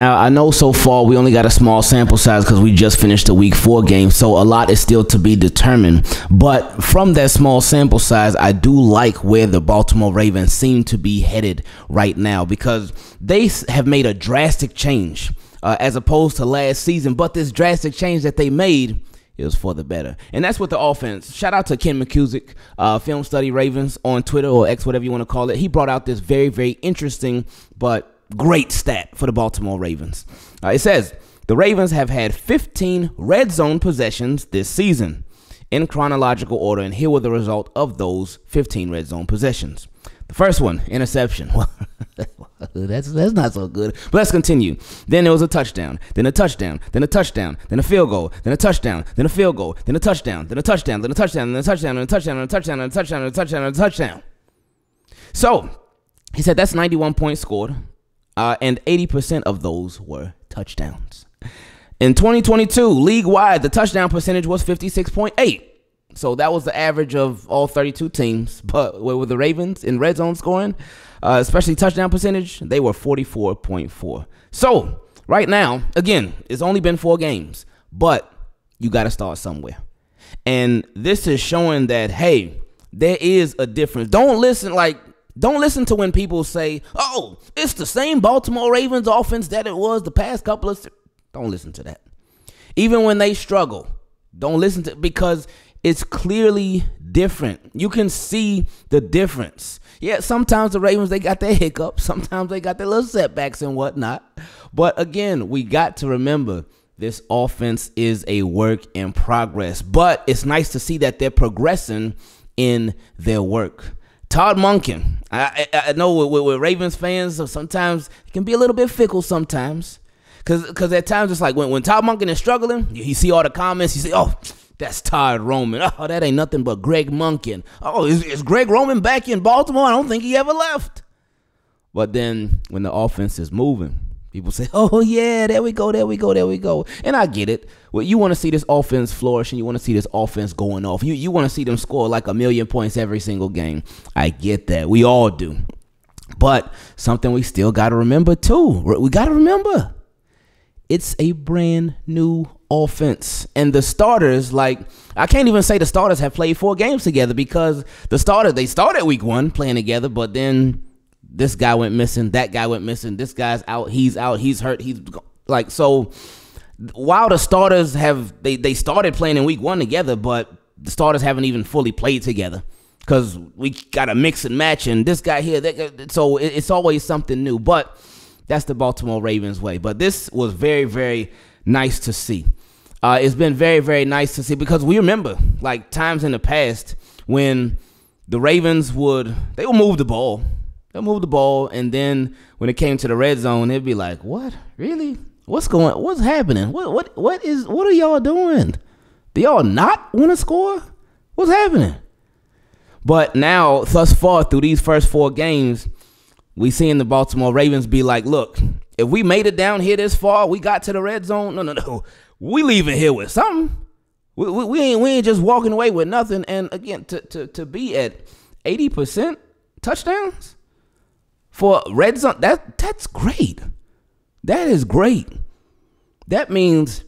Now, I know so far we only got a small sample size because we just finished the week four game, so a lot is still to be determined. But from that small sample size, I do like where the Baltimore Ravens seem to be headed right now because they have made a drastic change uh, as opposed to last season. But this drastic change that they made is for the better. And that's with the offense. Shout out to Ken McKusick, uh, Film Study Ravens on Twitter or X, whatever you want to call it. He brought out this very, very interesting but great stat for the Baltimore Ravens. Uh, it says the Ravens have had 15 red zone possessions this season in chronological order, and here were the result of those 15 red zone possessions. The first one, interception. that's that's not so good. But let's continue. Then there was a touchdown, then a touchdown, then a touchdown, then a field goal, then a touchdown, then a field goal, then a touchdown, then a touchdown, then a touchdown, then a touchdown, then a touchdown, then a touchdown, then a touchdown, then a touchdown, then a touchdown. So he said that's 91 points scored uh, and 80% of those were touchdowns. In 2022, league wide, the touchdown percentage was 56.8. So that was the average of all 32 teams. But with the Ravens in red zone scoring, uh, especially touchdown percentage, they were 44.4. So right now, again, it's only been four games, but you got to start somewhere. And this is showing that, hey, there is a difference. Don't listen like don't listen to when people say, "Oh, it's the same Baltimore Ravens offense that it was the past couple of." Don't listen to that. Even when they struggle, don't listen to because it's clearly different. You can see the difference. Yeah, sometimes the Ravens they got their hiccups, sometimes they got their little setbacks and whatnot. But again, we got to remember this offense is a work in progress. But it's nice to see that they're progressing in their work. Todd Monken. I, I, I know with, with, Ravens fans, sometimes it can be a little bit fickle sometimes. Cause, cause at times it's like when, when Todd Monken is struggling, you, you see all the comments, you say, oh, that's Todd Roman. Oh, that ain't nothing but Greg Monken. Oh, is, is Greg Roman back in Baltimore? I don't think he ever left. But then when the offense is moving, People say, "Oh yeah, there we go, there we go, there we go," and I get it. Well, you want to see this offense flourish, and you want to see this offense going off. You you want to see them score like a million points every single game. I get that. We all do. But something we still got to remember too. We got to remember, it's a brand new offense, and the starters like I can't even say the starters have played four games together because the starters they started week one playing together, but then this guy went missing, that guy went missing, this guy's out, he's out, he's hurt, he's like so while the starters have they they started playing in week 1 together, but the starters haven't even fully played together cuz we got to mix and match and this guy here that, so it's always something new, but that's the Baltimore Ravens way. But this was very very nice to see. Uh, it's been very very nice to see because we remember like times in the past when the Ravens would they would move the ball They'll move the ball, and then when it came to the red zone, they'd be like, "What? Really? What's going? What's happening? What? What? What is? What are y'all doing? Do y'all not want to score? What's happening?" But now, thus far, through these first four games, we seeing the Baltimore Ravens be like, "Look, if we made it down here this far, we got to the red zone. No, no, no, we leaving here with something. We, we, we ain't we ain't just walking away with nothing. And again, to to to be at eighty percent touchdowns." For red zone. That that's great. That is great. That means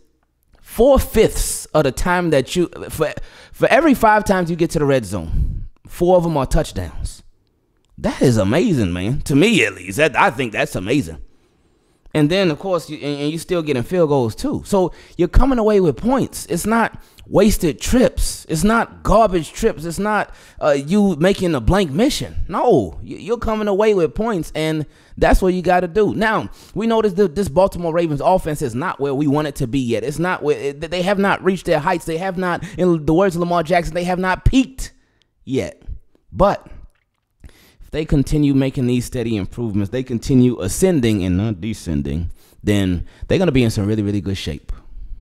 four fifths of the time that you for for every five times you get to the red zone, four of them are touchdowns. That is amazing, man. To me, at least, that I think that's amazing. And then, of course, you, and you're still getting field goals too. So you're coming away with points. It's not wasted trips. It's not garbage trips. It's not uh, you making a blank mission. No, you're coming away with points, and that's what you got to do. Now we know this this Baltimore Ravens offense is not where we want it to be yet. It's not where they have not reached their heights. They have not, in the words of Lamar Jackson, they have not peaked yet. But they continue making these steady improvements, they continue ascending and not descending, then they're going to be in some really really good shape.